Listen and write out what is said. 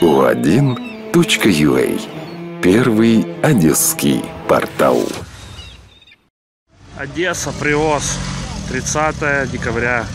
u1.ua а. Первый одесский портал. Одесса, привоз. 30 декабря